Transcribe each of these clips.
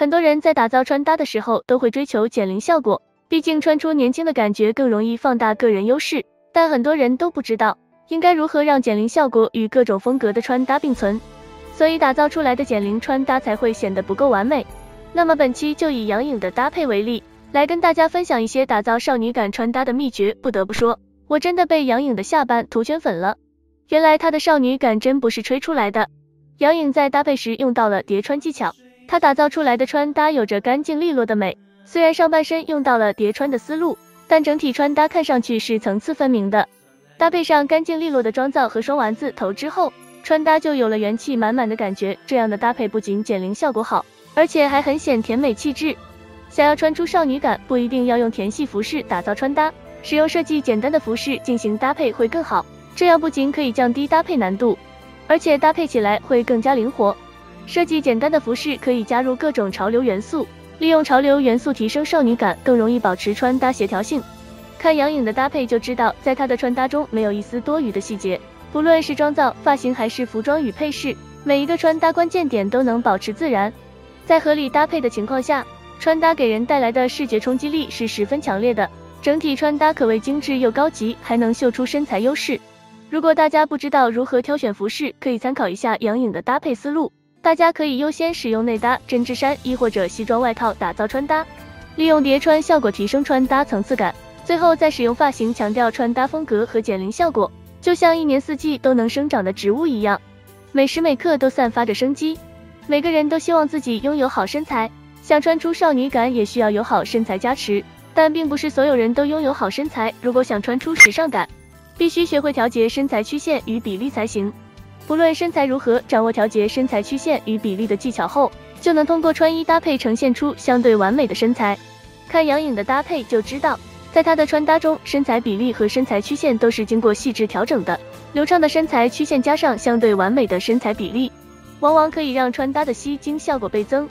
很多人在打造穿搭的时候都会追求减龄效果，毕竟穿出年轻的感觉更容易放大个人优势。但很多人都不知道应该如何让减龄效果与各种风格的穿搭并存，所以打造出来的减龄穿搭才会显得不够完美。那么本期就以杨颖的搭配为例，来跟大家分享一些打造少女感穿搭的秘诀。不得不说，我真的被杨颖的下班涂圈粉了。原来她的少女感真不是吹出来的。杨颖在搭配时用到了叠穿技巧。她打造出来的穿搭有着干净利落的美，虽然上半身用到了叠穿的思路，但整体穿搭看上去是层次分明的。搭配上干净利落的妆造和双丸子头之后，穿搭就有了元气满满的感觉。这样的搭配不仅减龄效果好，而且还很显甜美气质。想要穿出少女感，不一定要用甜系服饰打造穿搭，使用设计简单的服饰进行搭配会更好。这样不仅可以降低搭配难度，而且搭配起来会更加灵活。设计简单的服饰可以加入各种潮流元素，利用潮流元素提升少女感，更容易保持穿搭协调性。看杨颖的搭配就知道，在她的穿搭中没有一丝多余的细节，不论是妆造、发型还是服装与配饰，每一个穿搭关键点都能保持自然。在合理搭配的情况下，穿搭给人带来的视觉冲击力是十分强烈的，整体穿搭可谓精致又高级，还能秀出身材优势。如果大家不知道如何挑选服饰，可以参考一下杨颖的搭配思路。大家可以优先使用内搭针织衫衣或者西装外套打造穿搭，利用叠穿效果提升穿搭层次感，最后再使用发型强调穿搭风格和减龄效果，就像一年四季都能生长的植物一样，每时每刻都散发着生机。每个人都希望自己拥有好身材，想穿出少女感也需要有好身材加持，但并不是所有人都拥有好身材。如果想穿出时尚感，必须学会调节身材曲线与比例才行。不论身材如何，掌握调节身材曲线与比例的技巧后，就能通过穿衣搭配呈现出相对完美的身材。看杨颖的搭配就知道，在她的穿搭中，身材比例和身材曲线都是经过细致调整的。流畅的身材曲线加上相对完美的身材比例，往往可以让穿搭的吸睛效果倍增。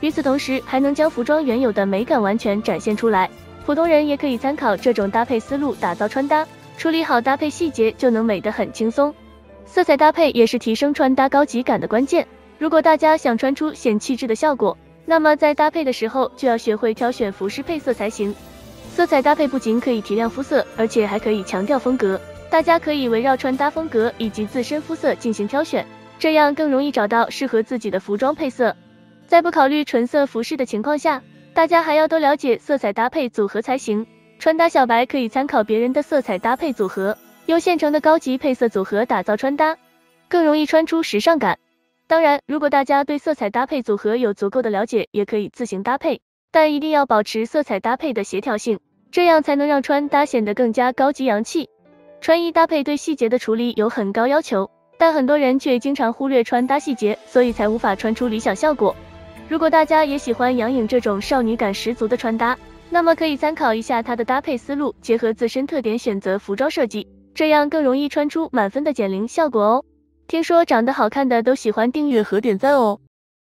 与此同时，还能将服装原有的美感完全展现出来。普通人也可以参考这种搭配思路打造穿搭，处理好搭配细节，就能美得很轻松。色彩搭配也是提升穿搭高级感的关键。如果大家想穿出显气质的效果，那么在搭配的时候就要学会挑选服饰配色才行。色彩搭配不仅可以提亮肤色，而且还可以强调风格。大家可以围绕穿搭风格以及自身肤色进行挑选，这样更容易找到适合自己的服装配色。在不考虑纯色服饰的情况下，大家还要多了解色彩搭配组合才行。穿搭小白可以参考别人的色彩搭配组合。用现成的高级配色组合打造穿搭，更容易穿出时尚感。当然，如果大家对色彩搭配组合有足够的了解，也可以自行搭配，但一定要保持色彩搭配的协调性，这样才能让穿搭显得更加高级洋气。穿衣搭配对细节的处理有很高要求，但很多人却经常忽略穿搭细节，所以才无法穿出理想效果。如果大家也喜欢杨颖这种少女感十足的穿搭，那么可以参考一下她的搭配思路，结合自身特点选择服装设计。这样更容易穿出满分的减龄效果哦。听说长得好看的都喜欢订阅和点赞哦。